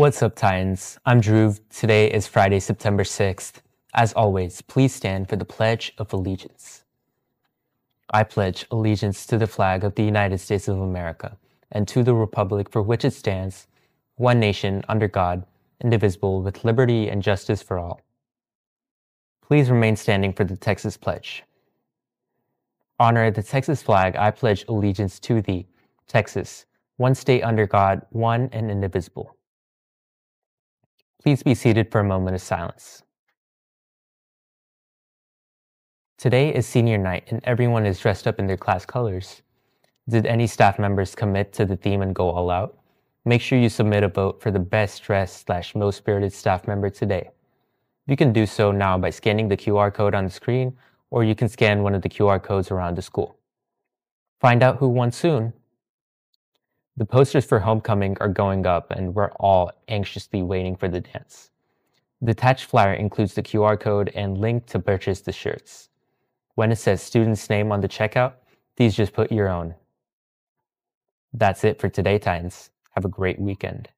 What's up, Titans? I'm Drew. Today is Friday, September 6th. As always, please stand for the Pledge of Allegiance. I pledge allegiance to the flag of the United States of America and to the Republic for which it stands, one nation under God, indivisible, with liberty and justice for all. Please remain standing for the Texas Pledge. Honor the Texas flag. I pledge allegiance to thee, Texas, one state under God, one and indivisible. Please be seated for a moment of silence. Today is senior night and everyone is dressed up in their class colors. Did any staff members commit to the theme and go all out? Make sure you submit a vote for the best dressed slash most spirited staff member today. You can do so now by scanning the QR code on the screen or you can scan one of the QR codes around the school. Find out who won soon the posters for Homecoming are going up, and we're all anxiously waiting for the dance. The attached flyer includes the QR code and link to purchase the shirts. When it says student's name on the checkout, please just put your own. That's it for today, Titans. Have a great weekend.